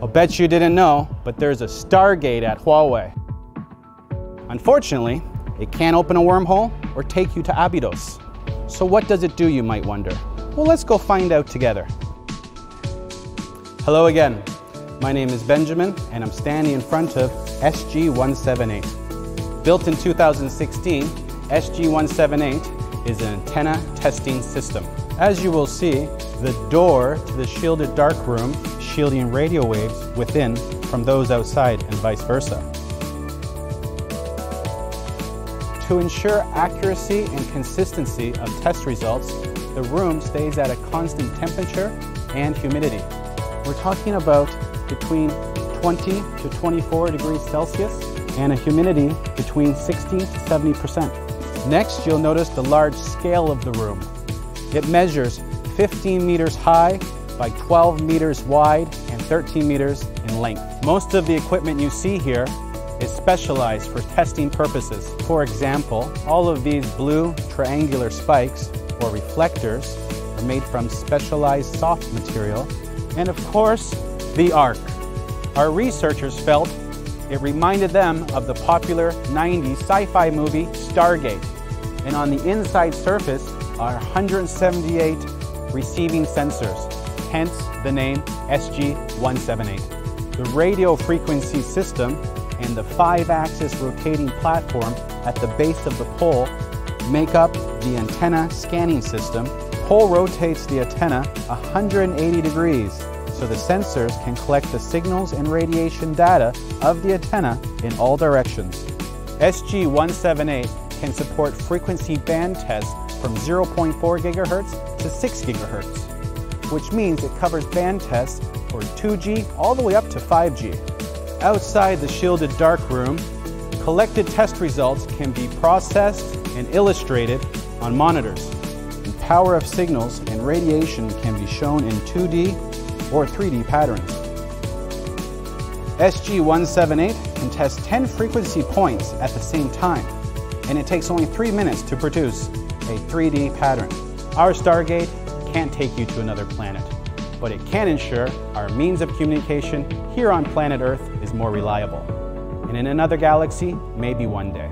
I'll bet you didn't know, but there's a Stargate at Huawei. Unfortunately, it can't open a wormhole or take you to Abydos. So what does it do, you might wonder? Well, let's go find out together. Hello again. My name is Benjamin, and I'm standing in front of SG-178. Built in 2016, SG-178 is an antenna testing system. As you will see, the door to the shielded darkroom shielding radio waves within from those outside and vice versa. To ensure accuracy and consistency of test results, the room stays at a constant temperature and humidity. We're talking about between 20 to 24 degrees Celsius and a humidity between 60 to 70%. Next, you'll notice the large scale of the room. It measures 15 meters high by 12 meters wide and 13 meters in length. Most of the equipment you see here is specialized for testing purposes. For example, all of these blue triangular spikes or reflectors are made from specialized soft material and of course the arc. Our researchers felt it reminded them of the popular 90s sci-fi movie Stargate and on the inside surface are 178 receiving sensors hence the name SG-178. The radio frequency system and the five-axis rotating platform at the base of the pole make up the antenna scanning system. Pole rotates the antenna 180 degrees so the sensors can collect the signals and radiation data of the antenna in all directions. SG-178 can support frequency band tests from 0.4 GHz to 6 GHz which means it covers band tests for 2G all the way up to 5G. Outside the shielded darkroom, collected test results can be processed and illustrated on monitors. Power of signals and radiation can be shown in 2D or 3D patterns. SG-178 can test 10 frequency points at the same time, and it takes only 3 minutes to produce a 3D pattern. Our Stargate can't take you to another planet, but it can ensure our means of communication here on planet Earth is more reliable. And in another galaxy, maybe one day.